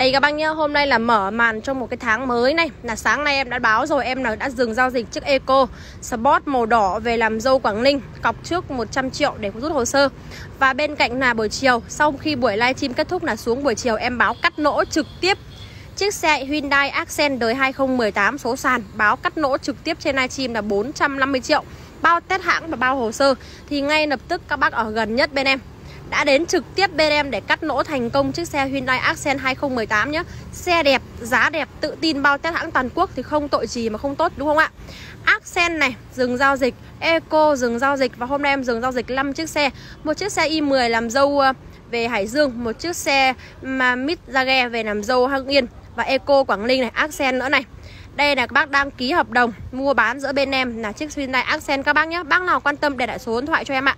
Đây các bác nhá, hôm nay là mở màn trong một cái tháng mới này. Là sáng nay em đã báo rồi, em đã dừng giao dịch chiếc Eco. Sport màu đỏ về làm dâu Quảng Ninh Cọc trước 100 triệu để rút hồ sơ. Và bên cạnh là buổi chiều, sau khi buổi livestream kết thúc là xuống buổi chiều Em báo cắt nỗ trực tiếp. Chiếc xe Hyundai Accent đời 2018 số sàn Báo cắt nỗ trực tiếp trên livestream là 450 triệu. Bao test hãng và bao hồ sơ. Thì ngay lập tức các bác ở gần nhất bên em đã đến trực tiếp bên em để cắt lỗ thành công chiếc xe Hyundai Accent 2018 nhé Xe đẹp, giá đẹp, tự tin bao test hãng toàn quốc thì không tội gì mà không tốt đúng không ạ? Accent này, dừng giao dịch. Eco dừng giao dịch. Và hôm nay em dừng giao dịch 5 chiếc xe. Một chiếc xe i10 làm dâu ờ, về Hải Dương Một chiếc xe mà Mitsubishi về làm dâu Hưng Yên. Và Eco Quảng Ninh này, Accent nữa này. Đây là các bác đang ký hợp đồng mua bán giữa bên em là chiếc Hyundai Accent các bác nhé Bác nào quan tâm để lại số điện thoại cho em ạ.